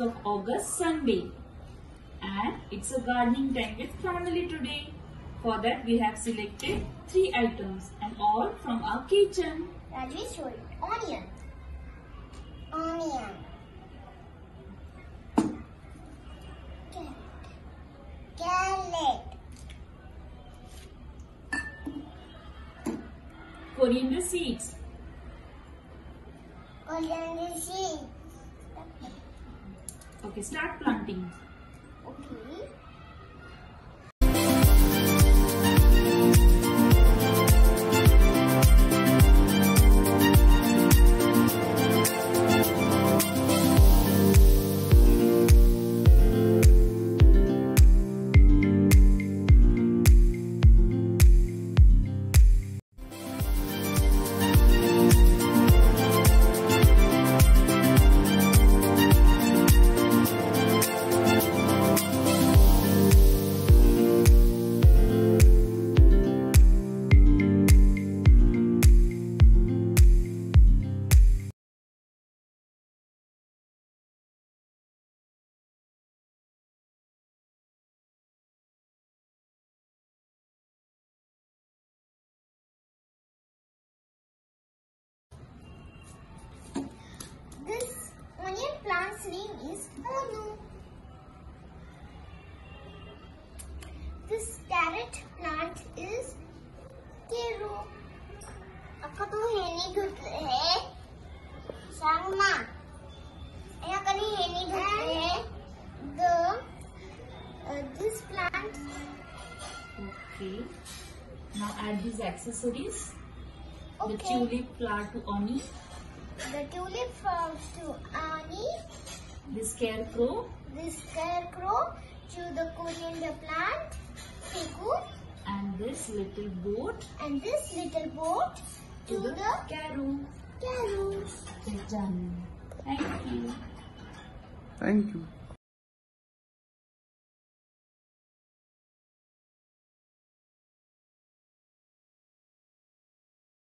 of August Sunday. And it's a gardening time with family today. For that we have selected three items and all from our kitchen. Rajvi it. Onion. Onion. Carrot. Coriander seeds, Coriander seeds. Okay, start planting. Okay. plant's name is Onu. This carrot plant is Kero. अक्का तो हे नहीं घुटते है सांगमा या कहीं हे नहीं घुटते है the uh, this plant Okay. Now add these accessories. The Okay. tulip flower to Oni, the tulip flowers to Annie the scarecrow the scarecrow to the coriander plant Piku and this little boat and this little boat to to the the carol. carol. Done. Thank you. Thank you.